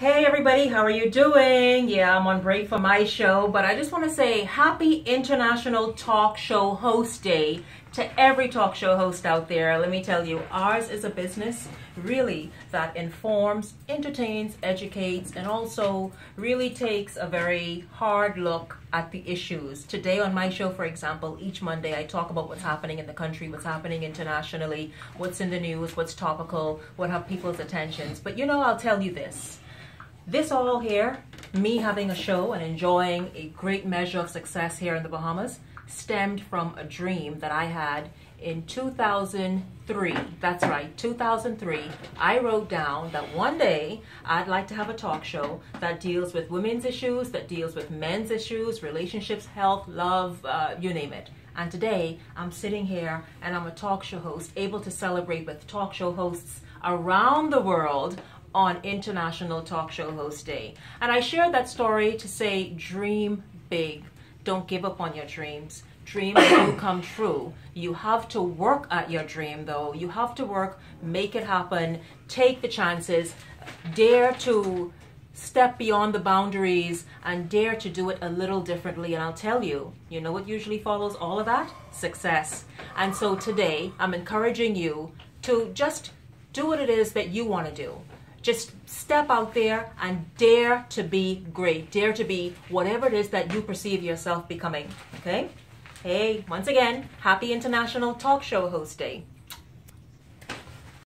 Hey everybody, how are you doing? Yeah, I'm on break for my show, but I just want to say happy International Talk Show Host Day to every talk show host out there. Let me tell you, ours is a business really that informs, entertains, educates, and also really takes a very hard look at the issues. Today on my show, for example, each Monday I talk about what's happening in the country, what's happening internationally, what's in the news, what's topical, what have people's attentions. But you know, I'll tell you this. This all here, me having a show and enjoying a great measure of success here in the Bahamas, stemmed from a dream that I had in 2003. That's right, 2003. I wrote down that one day I'd like to have a talk show that deals with women's issues, that deals with men's issues, relationships, health, love, uh, you name it. And today I'm sitting here and I'm a talk show host, able to celebrate with talk show hosts around the world on International Talk Show Host Day. And I share that story to say dream big. Don't give up on your dreams. Dreams do come true. You have to work at your dream though. You have to work, make it happen, take the chances, dare to step beyond the boundaries and dare to do it a little differently. And I'll tell you, you know what usually follows all of that? Success. And so today, I'm encouraging you to just do what it is that you want to do. Just step out there and dare to be great. Dare to be whatever it is that you perceive yourself becoming. Okay? Hey, once again, happy International Talk Show Host Day.